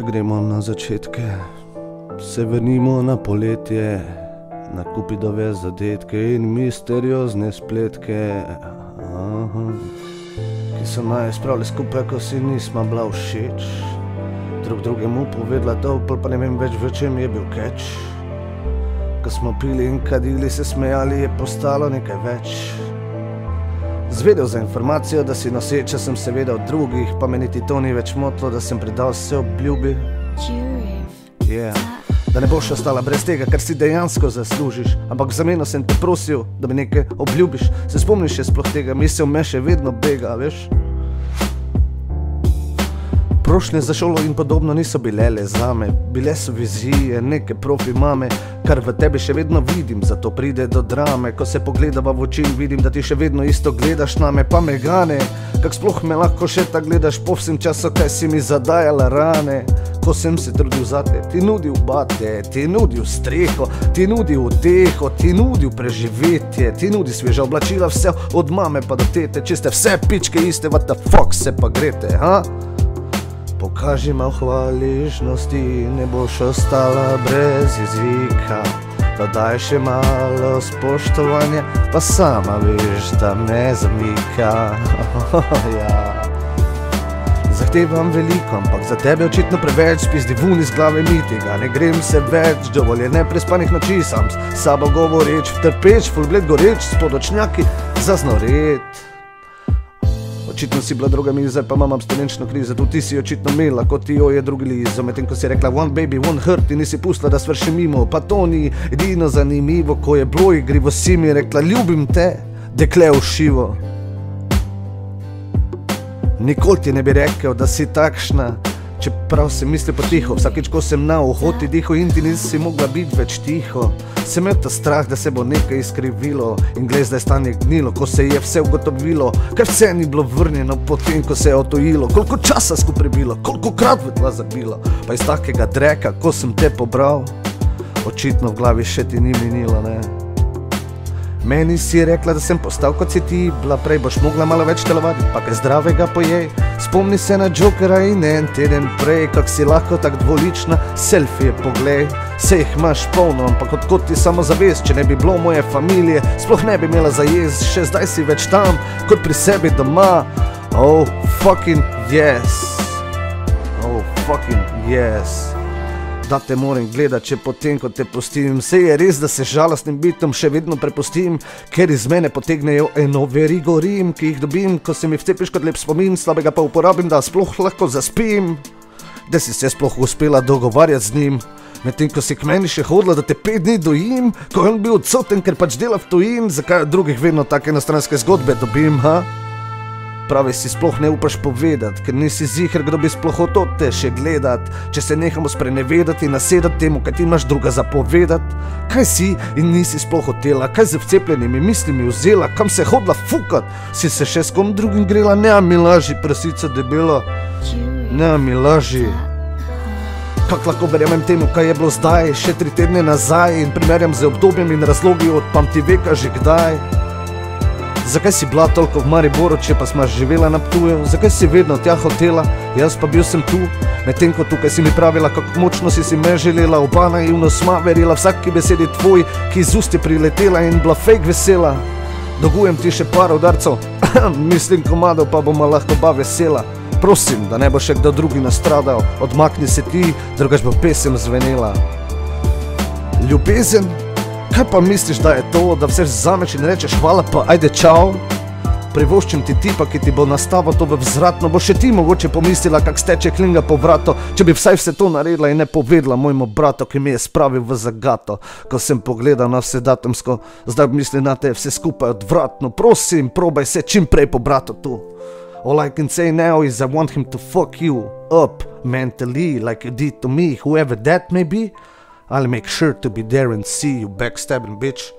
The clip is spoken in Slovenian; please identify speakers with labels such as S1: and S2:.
S1: Če gremo na začetke, se vrnimo na poletje, na kupidove zadetke in misteriozne spletke, Aha. ki so naj spravili skupaj, ko si nismo bila všeč. Drug drugemu povedala to, pol pa ne vem več, v čem je bil keč. Ko smo pili in kadili, se smejali, je postalo nekaj več. Zvedel za informacijo, da si noseča, sem seveda od drugih, pa me niti to ni več motlo, da sem predal vse obljubi. Yeah. Da ne boš ostala brez tega, kar si dejansko zaslužiš, ampak v zameno sem te prosil, da mi nekaj obljubiš. Se spomniš še sploh tega, misel me še vedno bega, veš? Prošnje za šolo in podobno niso bile le zame, bile so vizije, neke profi mame, kar v tebi še vedno vidim, zato pride do drame. Ko se pogledava v oči vidim, da ti še vedno isto gledaš name, pa me gane, kak sploh me lahko še tako gledaš po vsem času, kaj si mi zadajala rane. Ko sem se trudil za te, ti nudil bate, ti nudil streho, ti nudil uteho, ti nudil preživetje, ti nudil sveža oblačila, vse od mame pa do tete, če ste vse pičke iste, what the fuck se pa grete, ha? Pokaži malo hvaležnosti, ne boš ostala brez jezika. Pa daj še malo spoštovanja, pa sama veš, da me zamika. ja. Zahtevam veliko, ampak za tebe očitno preveč, spizdi vun iz glave mi tega, ne grem se več, dovolj je neprespanih noči, sam s sabo govoreč, trpeč, fulgled goreč, spodočnjaki zaznoret. Očitno si bila druga mi, zdaj pa imam abstinenčno krizo, tudi ti si očitno imela, kot ti jo je drugi lizo. Medtem ko si rekla, one baby, one hurt, in nisi pustila, da svrši mimo, pa to ni edino zanimivo, ko je bilo igrivo, si mi rekla, ljubim te, dekle v šivo. Nikoli ti ne bi rekel, da si takšna, čeprav si misli potiho, vsakeč ko sem na ohoti diho in ti nisi mogla biti več tiho. Sem imel ta strah, da se bo nekaj izkrivilo in gled zdaj stanje gnilo, ko se je vse ugotovilo, ker vse ni bilo vrnjeno potem, ko se je otojilo, koliko časa skupaj bilo, koliko krat v tla zabilo, pa iz takega dreka, ko sem te pobral, očitno v glavi še ti ni minilo, ne. Meni si rekla, da sem postal kot si ti, bila prej boš mogla malo več telovati, pa kaj zdravega pojej. Spomni se na Jokera in en teden prej, kak si lahko tako dvolična, selfije poglej. Se jih imaš polno, ampak odkot ti samo zavest, če ne bi bilo moje familije, sploh ne bi imela zajez, še zdaj si več tam, kot pri sebi doma. Oh, fucking yes. Oh, fucking yes da te moram gledati, če potem, ko te pustim. Se je res, da se žalostnim bitom še vedno prepustim, ker iz mene potegnejo eno verigo rim, ki jih dobim, ko se mi vcepiš kot lep spomin, slabega pa uporabim, da sploh lahko zaspim. Da si se sploh uspela dogovarjati z njim. Medtem ko si k meni še hodila, da te pet dni dojim, ko je on bil odsoten, ker pač dela v tujin, zakaj od drugih vedno take enostranske zgodbe dobim, ha? Pravi si sploh ne upaš povedati, ker nisi ziger, kdo bi sploh hotel te še gledati. Če se nehamo sprenevedati in nasedati temu, kaj ti imaš druga zapovedati, kaj si? In nisi sploh hotela, kaj z vcepljenimi mislimi vzela, kam se hodla fukat, si se še s kom drugim grela, ne mi laži, prasica debela, ne mi laži. Kako lahko verjamem temu, kaj je bilo zdaj, še tri tedne nazaj in primerjam z obdobjem in razlogi od pamti veka že kdaj? Zakaj si bila toliko v Mariboru, če pa smo živela na Ptuju? Zakaj si vedno tja hotela, jaz pa bil sem tu? Medtem ko tukaj si mi pravila, kako močno si si me želela, oba naivno sma verila vsaki besedi tvoj, ki iz usti priletela in bila fake vesela. Dogujem ti še par udarcev, mislim komadov pa bomo lahko ba vesela. Prosim, da ne bo še kdo drugi nastradal, odmakni se ti, drugač bo pesem zvenela. Ljubezen? Kaj pa misliš, da je to, da vse vzameš in rečeš hvala, pa ajde čau? Privoščim ti tipa, ki ti bo nastavil to v vzratno, bo še ti mogoče pomislila, kak steče klinga po vratu, če bi vsaj vse to naredila in ne povedala mojemu bratu, ki mi je spravil v zagato. Ko sem pogledal na vse datumsko, zdaj mislim na te vse skupaj odvratno, prosim, probaj se čim prej po bratu tu. All I can say now is I want him to fuck you up mentally, like you did to me, whoever that may be. I'll make sure to be there and see you backstabbing bitch.